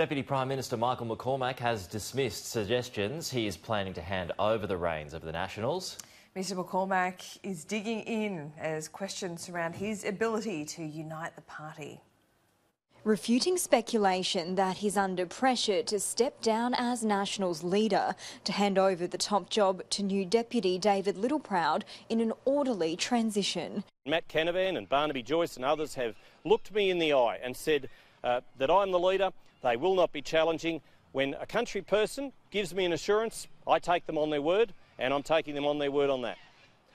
Deputy Prime Minister Michael McCormack has dismissed suggestions he is planning to hand over the reins of the Nationals. Mr McCormack is digging in as questions surround his ability to unite the party. Refuting speculation that he's under pressure to step down as Nationals leader to hand over the top job to new Deputy David Littleproud in an orderly transition. Matt Canavan and Barnaby Joyce and others have looked me in the eye and said uh, that I'm the leader, they will not be challenging. When a country person gives me an assurance, I take them on their word, and I'm taking them on their word on that.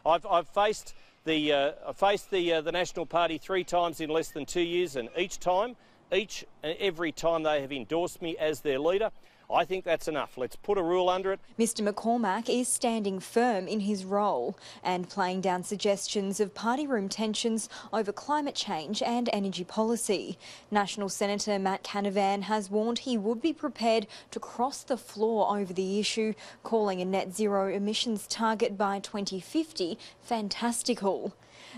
I've, I've faced the, uh, I've faced the, uh, the National Party three times in less than two years, and each time, each and every time they have endorsed me as their leader, I think that's enough. Let's put a rule under it. Mr McCormack is standing firm in his role and playing down suggestions of party room tensions over climate change and energy policy. National Senator Matt Canavan has warned he would be prepared to cross the floor over the issue, calling a net zero emissions target by 2050 fantastical.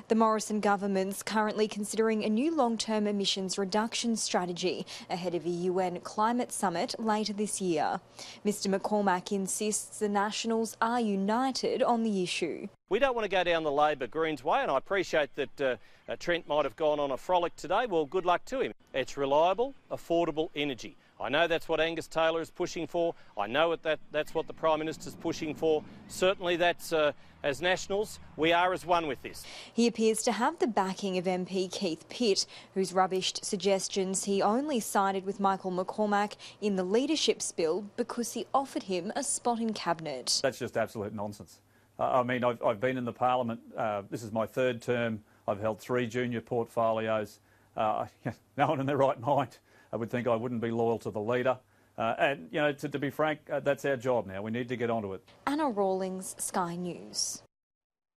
The Morrison government's currently considering a new long-term emissions reduction strategy ahead of a UN climate summit later this year. Mr McCormack insists the Nationals are united on the issue. We don't want to go down the Labor Greens way, and I appreciate that uh, uh, Trent might have gone on a frolic today. Well, good luck to him. It's reliable, affordable energy. I know that's what Angus Taylor is pushing for. I know that that's what the Prime Minister is pushing for. Certainly, that's uh, as Nationals, we are as one with this. He appears to have the backing of MP Keith Pitt, who's rubbished suggestions he only sided with Michael McCormack in the leadership spill because he offered him a spot in cabinet. That's just absolute nonsense. Uh, I mean, I've, I've, been in the parliament. Uh, this is my third term. I've held three junior portfolios. Uh, no one in their right mind I would think I wouldn't be loyal to the leader. Uh, and, you know, to, to be frank, uh, that's our job now. We need to get onto it. Anna Rawlings, Sky News.